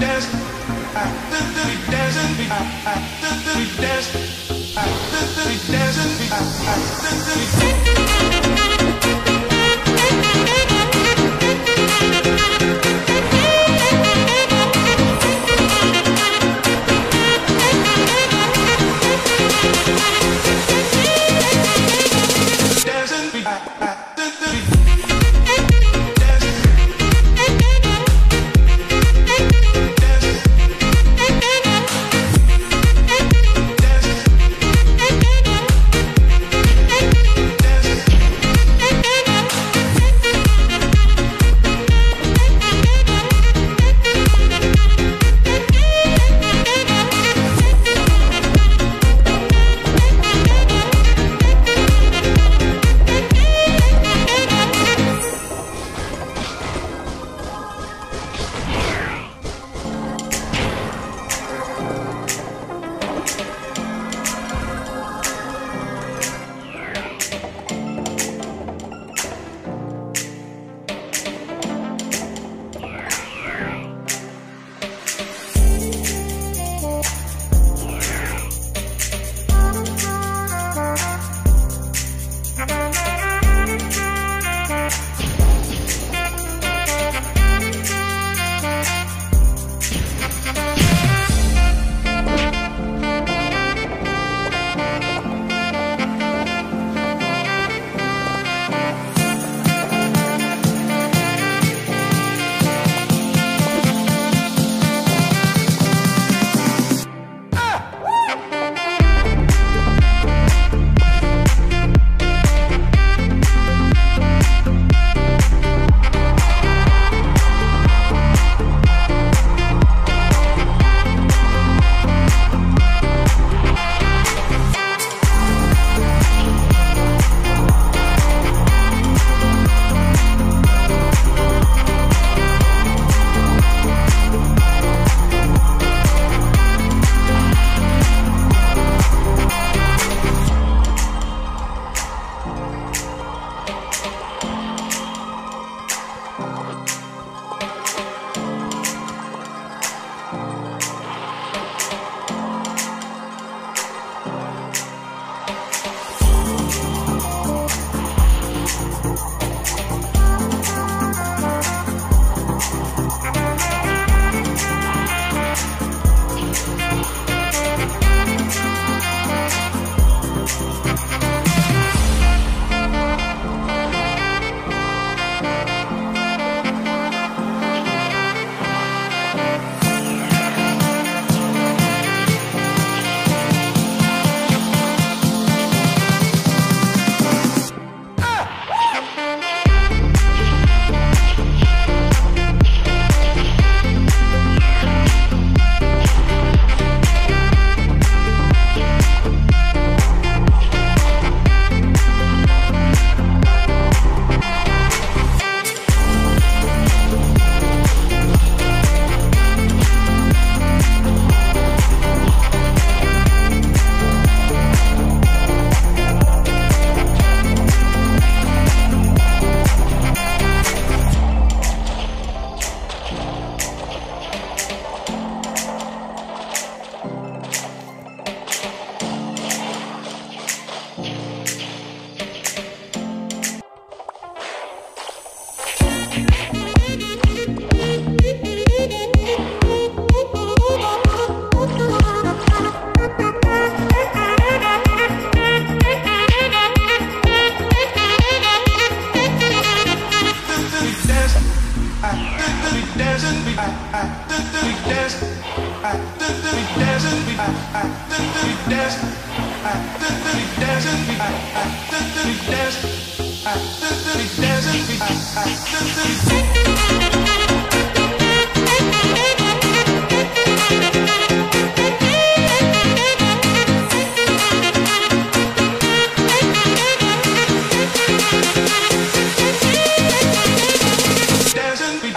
Dance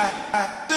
Dance